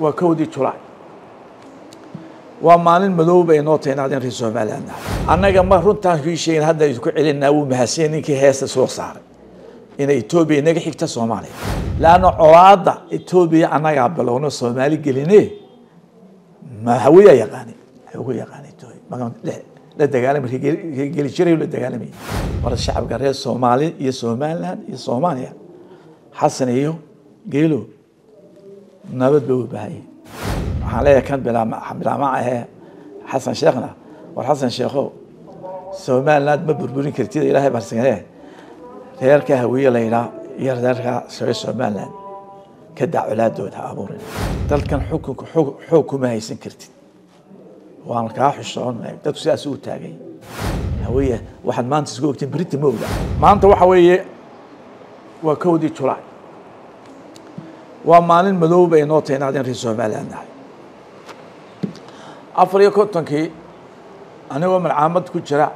waa kowdii julaay. Waa maalin madooba ay noo taynaadeen reer somaliland annaga ma runtaan kii sheegin hadda isku celinaa wuu mahadsan ninkii heesta soo saaray. Inay etoobiya inaga xigta soomaaliya. Laanna colaadda etoobiya annagaa bilowno soomaali geline ma hawiyaa yaqaani? Hagu yaqaani etoobiya la dagaalama geli jiray la dagaalamaya mar shacabka reer soomaali iyo somaliland iyo soomaaliya xasan iyo geelo nabad bay u baahan yihiin waxaan leeyahay kan bilaama ahee xasan sheekhna. War xasan sheekho somaliland ma burburin kartid ilaahay barsigane reerka hawiye la yidhaah iyo reerka reer somaliland. Ka daa colaadooda ha abuurin. Dalkan xukunka xoog kuma haysan kartid. Waan kaa xushoon dadku sidaas u taagay. Hawiye waxaad maanta isku ogtiin berita ma oga. Maanta waxa weeye waa kowdii julaay waa maalin madooba ay noo taynaadeen reer somaliland nahay. Afar iyo kontonkii anigoo malcaamad ku jira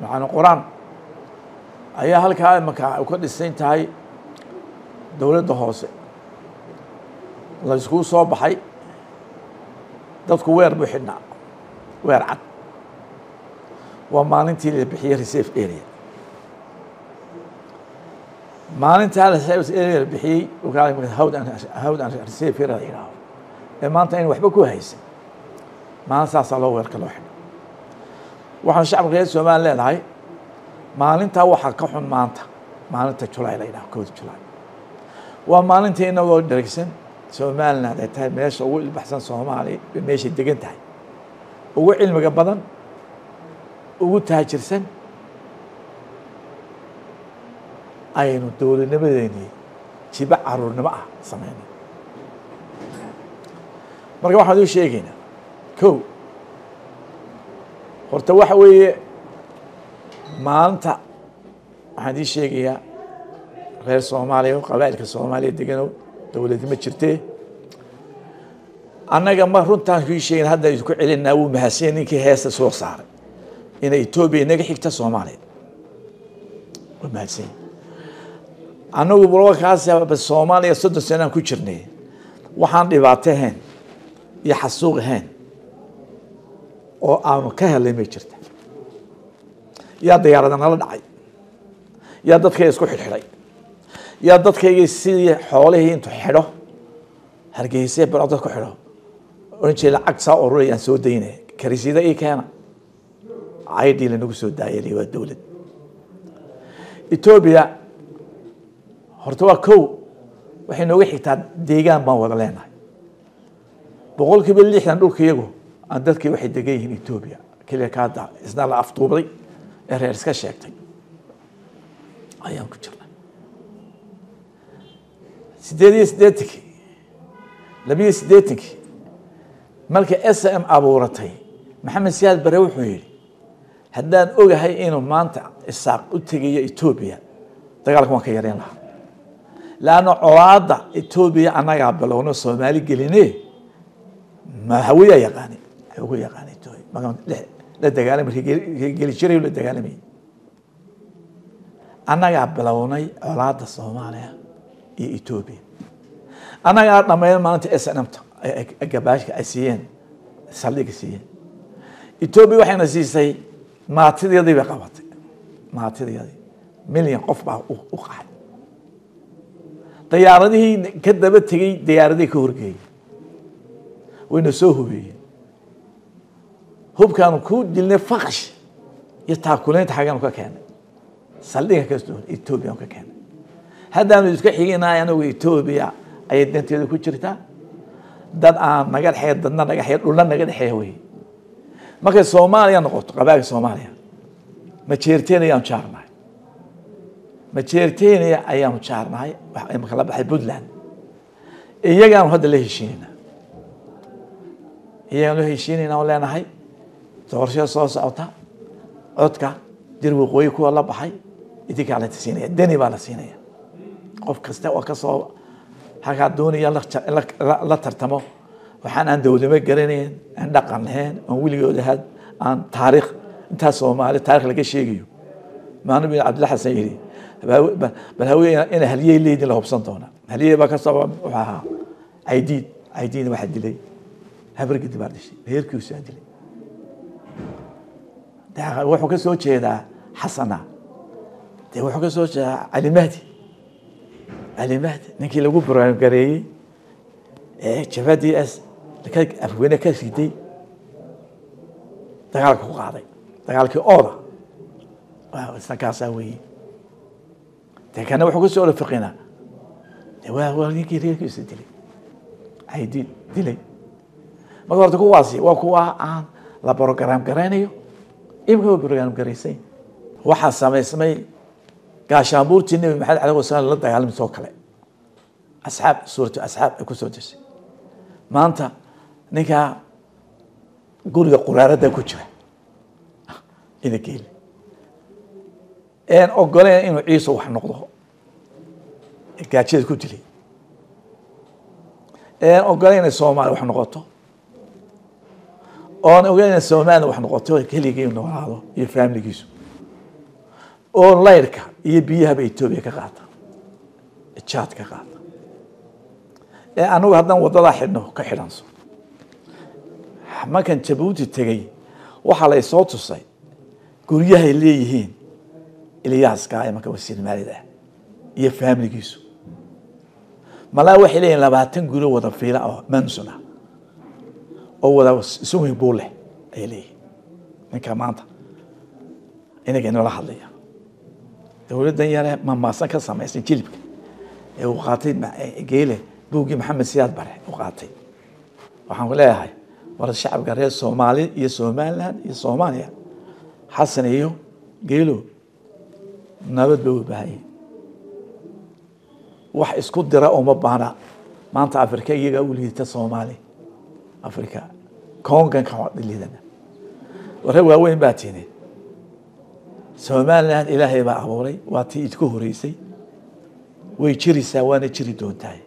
macana qur'aan ayaa halkaa imanka ka dhisan tahay dowladda hoose. La soo baxay. Dadku weer buu xidhnaa weer cad. Waa maalintii la bixiyey reserve area maalintaa la bixiyey hawd hawd an reserve area la yidhaaho ee maanta in waxba ku haysan maalin saasaa loo weerka loo xidho. Waxaan shacabka reer somaliya leenahay maalintaa waxaa ka xun maanta maalinta julaay la yidhaho kowda julaay waa maalintii inagoo dherigsan somaliland ay tahay meesha ugu ilbaxsan soomaaliya meeshay degan tahay. Ugu cilmiga badan ugu taajirsan aynu dowladnimadeeni jiba caruurnimo ah sameynay marka waxaan idin sheegaynaa kow horta waxa weeye maalinta waxaan idiin sheegayaa reer soomaaliya o qabaa'ilka soomaaliya degano dowladnimo jirtee annaga ma runtaan kii sheegin hadda isku celinaa wuu mahadsan ninkii heesta soo saaray. Inay etoobiya inaga xigta soomaaliya. Waa mahadsan annagu bulakaas soomaaliya soddon sanaan ku jirnay. Waxaan dhibaato ahayn iyo xasuuq ahayn oo aanu ka helay may jirta. Yaa diyaarada nala dhacay. Yaa dadkayga isku xidhxidhay yaa dadkayga sidii xoolihii intu xidho hargeyse baro dad ku xidho. Oran lacag saa ururayaan soo daynaya karisiida ii keena. Caydhii lanagu soo daayay waa dowlad etoobiya horta waa kow. Waxay nooga xigtaa deegaan baan wada leenahay. Boqol lixdan dhulka iyagu aan dadkii waxay degan yihiin etoobiya keliya kaada isna la afduubday ee reer iska sheegtay. Ayaan ku jirnay. Sideed iyo siddeetankii labiyo siddeetankii markii s m abuuratay maxamed siyaad bare wuxuu yihi haddaan ogahay inuu maanta isaaq u tegayo etoobiya dagaalka waan ka yareyn lahaa laanna colaadda etoobiya annagaa bilowno soomaali geline ma hawiyaa yaqaani hagu yaqaani etoobiya la dagaalama geli jiray la dagaalamay annagaa bilownay colaadda soomaaliya iyo etoobiya annagaa dhammayn maalinta s n mta gabaashka ay siiyeen saldhiga siiyeen etoobiya waxayna siisay maatideedii bay qabatay maatideedii milyan qof baa u qaxay dayaaradihii ka daba tegey dayaaradihii ka horgeeyey wayna soo hubeeyeen hubkaanu ku dilnay faqash iyo taakuleynta xaggaanu ka keenay saldhiga kastoo etoobiya ka keenay haddaanu iska xiginay anagu etoobiya ayay danteedu ku jirtaa dad aan naga dhexeeya dadna naga dhexeeya dhulna naga dhexeeya wey markay soomaaliya noqoto qabaaga soomaaliya majeerteen ayaanu jaarnahay majeerteenia ayaanu jaarnahay imaka la baxay puntland. Iyagaanu hadda la heshiinayna iyagaanu la heshiinayna oo leenahay doorashada soo socota codka dir waqooyi kuwa la baxay idinkaa la siinaya deni baa la siinaya. Qof kasta oo ka soo halkaa doonaya la tartamo waxaan aan dowlamo garanayn aan dhaqan lahayn aan weligood ahaad aan taariikh intaas soomaali taarikh laga sheegayo. Maanu cabdilla xasan yidhi bal haween ina halyey leydin la hubsan doona halyey baa ka soo wuxuu ahaa caydiid aidiina waxaa dilay. Habargidi baa dishay reerkiisaa dilay. Wuxuu ka jeedaa xasana. Dee wuxuu ka jeedaa cali mahdi. Cali mahdi ninkii lagu buraangareeyey ee jabadii s afweyne ka riday. Dagaalka ku qaaday. Dagaalkii ooda isna kaasaa dee kana wuxuu ka soo olafiqina de dilay. Marka horta kuwaasi waa kuwa aan la brograam garaynayo imika waa garaysay. Waxaa samaysmay gaashaanbuurtii nebi maxamed alayh wasalam la dagaalamisoo kale. Asxaab suuratu asxaab ay ku soo deshay maanta ninkaa guriga quraarada ku jira. Ina geeli een ogoleen inuu ciise wax noqdo. Gaajada ku dilay een ogoleen inay soomaali wax noqoto. Oon ogoleen inay soomaaliya wax noqoto keligii noolaado iyo faamiligiisu oo layrka iyo biyahaba etoobiya ka qaata. Jaad ka qaata. Ee anagu haddaan wadadaa xidhno ka xidhanso. Markan jabuuti tegey waxaa la isoo tusay guryahay leeyihiin ilyaaska imanka wasiir maalida ah iyo faamiligiisu malaa waxay leeyihiin labaatan guri wada fiila oo manson ah oo wada swimming pool leh ayay leeyihiin ninka maanta inaga inala hadlaya. Dowladdan yare mamaasan ka samaysan jilibka ee uu qaatay geele buuggii maxamed siyaad bare uu qaatay. Waxaan ku leeyahay war shacabka reer soomaali iyo somaliland iyo soomaaliya xasan iyo geelo nabad bay u wax isku dira uma baahna. Maanta africa iyagaa u liidata soomaali. Africa conganka liidana. Warre waaweyn baa tini. Somaliland ilaahay baa abuuray. Waa tii idku horeysay. Way jiraysaa waana jiri doontahay.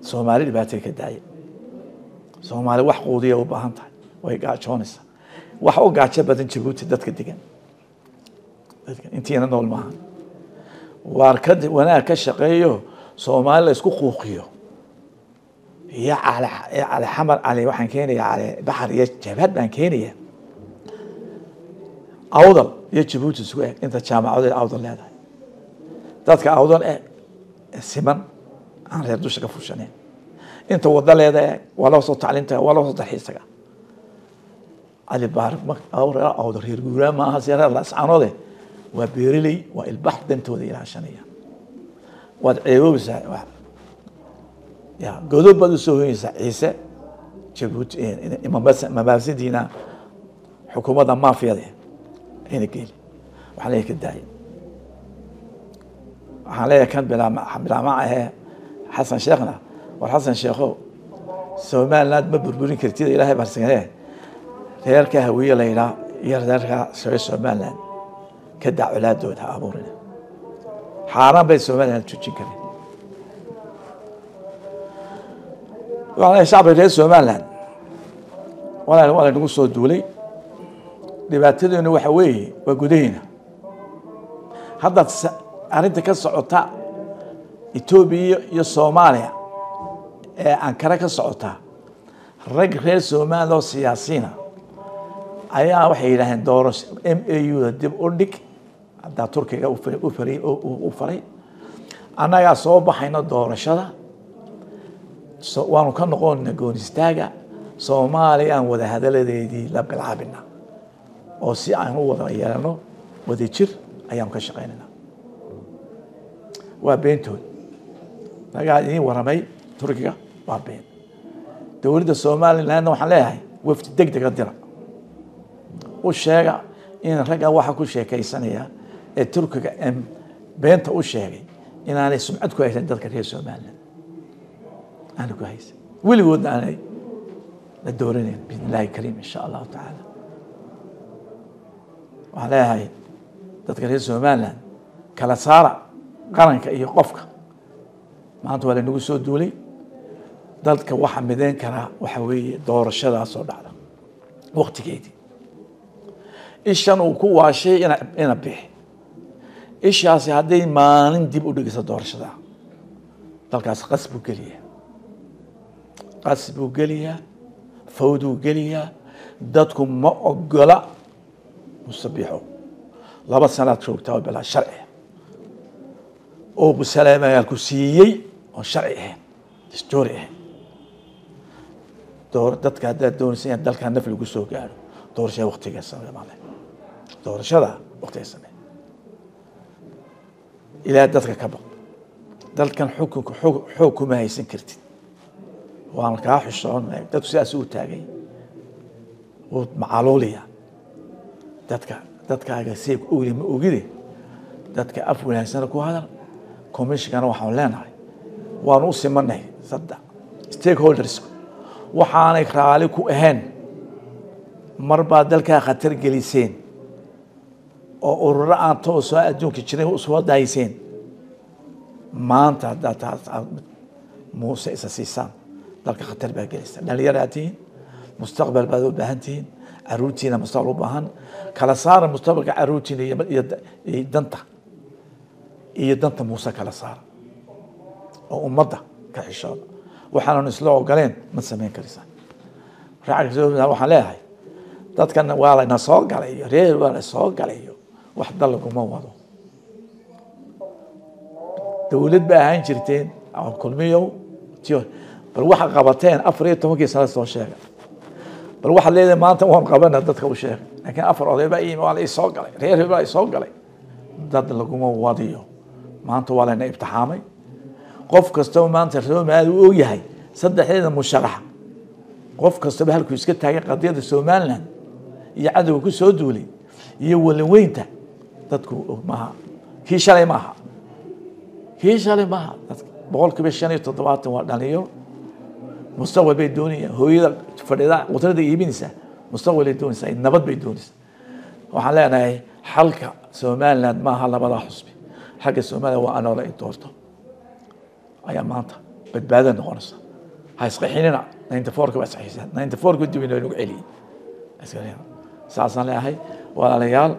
Soomaali dhibaatay ka daaya soomaali wax quudiya u baahan tahay. Way gaajoonaysaa wax u gaajo badan jabuuti dadka degan intiina nool maaha waar ka wanaag ka shaqeeyo soomaali la isku quuqiyo. Iyo cali cali xamar cali waxaan keenaya cali baxar iyo jabhad baan keenaya. Awdal iyo jabuuti isku eg inta jaamacadood awdal leedahay. Dadka awdal e siman aan reer dusha ka fushaneen inta wada leeda e waa loo soo tacliintaga waa loo soo dalxiistaga cali baar awdal reer guuraa maaha si reer lascanoode waa beereley waa ilbax dantooda ilaashanaya waad ceeboobaysaa ya godob baad u soo hoynaysaa ciise jabuuti mabaasidiina xukuumadda maafiyada ayna geeli waxaa leeyahay ka daaya waxaan leeyahay kan bilaamac ahee xasan sheekhna. War xasan sheekho somaliland ma burburin kartida ilaahay barsagane reerka hawiye la yidhaa iyo reerka reer somaliland ka daa colaadooda abuurina xaaraan bay somaliland tujin karin waxaa shacbiga reer somaliland walaal waa laynagu soo duulay dhibaatadeenu waxa weeye waa gudaheyna haddaad arrinta ka socota etoobiya iyo soomaaliya ee ankara ka socota rag reer somaliland oo siyaasiina ayaa waxay yidhaaheen doorasho m a u da dib u dhig haddaa turkiga u faray annagaa soo baxayno doorashada. Waanu ka noqonayna goonistaaga. Soomaaliya aan wada hadaladeedii la bilaabina oo si aan u wada yeelano wada jir ayaanu ka shaqaynayna waa beentood nagaa idiin waramay turkiga waa been. Dowladda somalilandna waxaan leeyahay wafdi deg dega dira. U sheega in ragga waxa ku sheekaysanaya ee turkiga beenta u sheegay inaanay sumcad ku haysan dadka reer somaliland aana ku haysan. Weligoodna aanay la dooranayn biidn kariim insha allahu tacaala. Waxaan leeyahay dadka reer somaliland kala saara qaranka iyo qofka. Maanta waa lanagu soo duulay. Dadka waxa mideyn karaa waxa weeye doorashadaasoo dhacda. Waktigeedii ishan uu ku waashay ina bixi ishaasi hadday maalin dib u dhigayso doorashada. Dalkaas qas buu geliya qas buu geliyaa. Fawduu geliyaa. Dadku ma ogola musabixo laba sanaad joogtaa oo bilaa sharci. Oo busaleemagaalku siiyey oo sharci ahayn dastoori ahayn door dadka haddaad doonaysa in dalkaa naf lagu soo gaaro doorashada waktiga samee male doorashada waktiga samee ilaa dadka ka baq dalkan xukunka xoog kuma haysan kartid. Waana kaa xushoon dadku sidaas u taagay. Wuu macaluuliya dadka dadkaaga si ogli ma ogide dadka af wanaagsana ku hadal. Commissionkana waxaan leenahay. Waanu u simanay saddex stakeholders waxaanay raali ku ahayn. Mar baa dalkaa khatar geliseen oo ururo aan toosoo adduunka jirin u soo dayseen maanta haddaad taas muuse isa siisaan. Dalka khatar baa gelisa dhalinyaraa tihiin mustaqbal baad u baahan caruurtiina mustaqbal u baahan. Kala saara mustaqbalka caruurtiina iyo danta. Iyo danta muuse kala saara. Oo ummadda ka xishooda waxaanan isla ogoleen ma samayn karisa. Waxaan leeyahay dadkan waa layna soo galay reer waa la soo galay wax dal laguma wado. Dowlad ba ahaan jirteen kulmiyow tiyo bal waxa qabateen afar iyo tobankii sano soo sheega. Bal waxaad leedahay maanta waan qabana dadka u sheega. Laakiin afar oday baa waa la isoo galay. Reer baa isoo galay. Dad laguma wadiyo. Maanta waa layna ibtixaamay. Qof kastaba maanta soomaali u ogyahay saddexdeeda musharaxa qof kastaba halkuu iska taagay qadiyada somaliland iyo cadowga ku soo duulay iyo walaweynta dadku maaha kii shalay maaha kii shalay maaha boqol kiiba shan iyo toddobaatan waa dhalinyaro mustaqbal bay doonayaan. Hooyada fadhida qudrada iibinaysa. Mustaqbal bay doonaysaa. Nabad bay doonaysaa. Waxaan leenahay xalka somaliland maaha labadaa xusbi. Xagga somaliland waa anoola i doorto ayaa maanta badbaada noqonaysa. Ha isqaxinina ninety fourka waa isqaxisaan ninety fourka dib inoo nagu celiyey saasaan leeyahay walaalayaal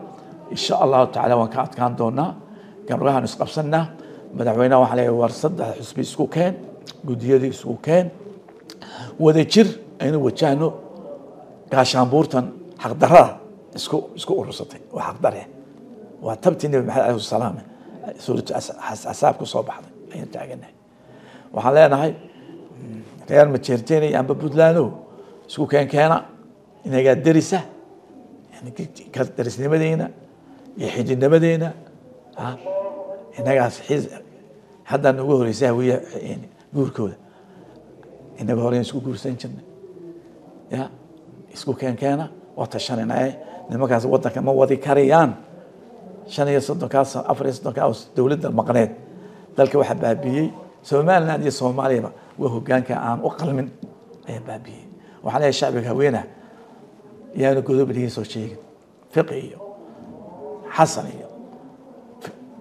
insha allahu tacaala waan ka adkaan doonaa. Gabdhahaan isqabsanaa madaxweynaha waxaa leeyahay war saddex xusbi isku keen guddiyadii isku keen. Wada jir aynu wajahno gaashaanbuurtan xaqdarada isku isku urursatay waa xaqdare waa tabtii nebi maxamed alayhi salaam suuratu asaab ku soo baxday ayaan taaganahay waxaan leenahay reer majeerteen iyo amba puntlandow isku keen keena inagaa derisa darisnimadeena iyo xididnimadeena inagaas haddaa nagu horeysa hawiye guurkooda inaga horeyn isku guursan jirnay ya isku keen keena waa tashanayna nimankaas wadanka ma wadi karayaan shan iyo soddonkaas afar iyo soddonkaas dowladda maqneed dalka waxaa baabiyey somaliland iyo soomaaliyaba waa hogaanka aan u qalmin ayaa baabiyey waxaan leeyahay shacbiga haweenah yaanu godob liga soo sheegin fiqi iyo xasan iyo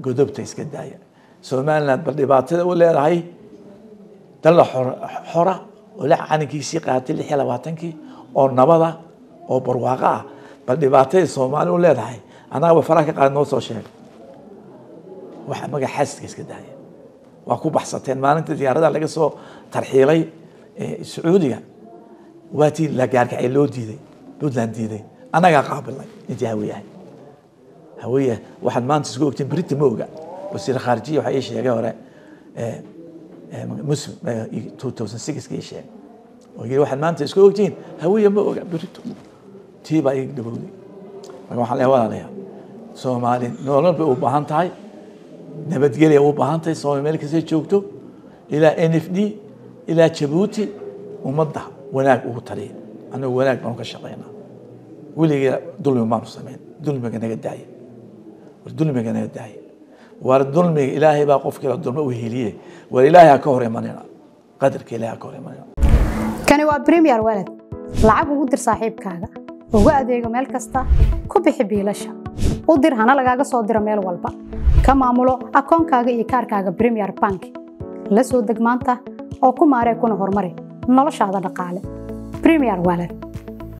godobta iska daaya somaliland bal dhibaatada u leedahay dalla xora oo la caninkiisii qaatay lix iyo labaatankii oo nabada oo barwaaqo ah bal dhibaatadii soomaali u leedahay annagaba faraha ka qaad noo soo sheegay waxa magac xaasidka iska daaya waa ku baxsateen maalinta diyaaradaha laga soo tarxiilay sacuudiga waa tii la gaarkacay loo diiday puntland diiday annagaa qaabilnay intii haweyahay haweya waxaad maanta isku ogtiin brita ma oga wasiir khaarijiya waxaa ii sheegay hore muslim two thousand sixka ii sheegay. Oo yiri waxaad maanta isku ogtiin haweya ma oga brito tii baa ii dhawowday. Marka waxaan leeyahay walaalayaal soomaali nolol bay u baahan tahay. Nabadgelya u baahan tahay soomaali meel kastay joogto. Ilaa n f d ilaa jabuuti ummadda wanaag ugu taliya. Anigu wanaag baanu ka shaqaynaa weliga dulmi maanu samayn dulmiga naga daaya war dulmiga naga daaya war dulmiga ilaahay baa qofkii la dulmo u heliye war ilaahay ha ka hor imanina qadarka ilaahay ha ka hor imanina kani waa premier walad lacag ugu dir saaxiibkaaga. Ugu adeego meel kasta. Ku bixi biilasha. U dir hana lagaaga soo diro meel walba. Ka maamulo akoonkaaga iyo kaarkaaga premier bank. La soo deg maanta oo ku maaree kuna horumari noloshaada dhaqaale. Premier walad